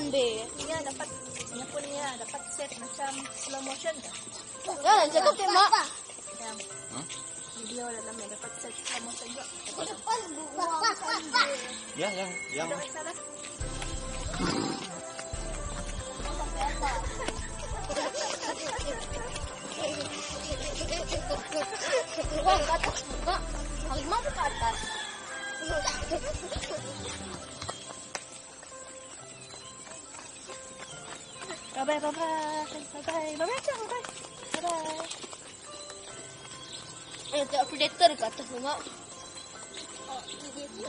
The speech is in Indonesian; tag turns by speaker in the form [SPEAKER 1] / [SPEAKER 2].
[SPEAKER 1] pandai.
[SPEAKER 2] Iya, dapat dia pun dapat set macam slow motion ke?
[SPEAKER 3] Ya,
[SPEAKER 1] cakap mak.
[SPEAKER 2] Ya. Video dalam dapat set slow motion juga.
[SPEAKER 4] Ya, ya, ya.
[SPEAKER 2] バイバイバイバイバイバイバイバイバイバイバイ
[SPEAKER 1] えっと、プレットル買った方が。あ、
[SPEAKER 3] いいですよ。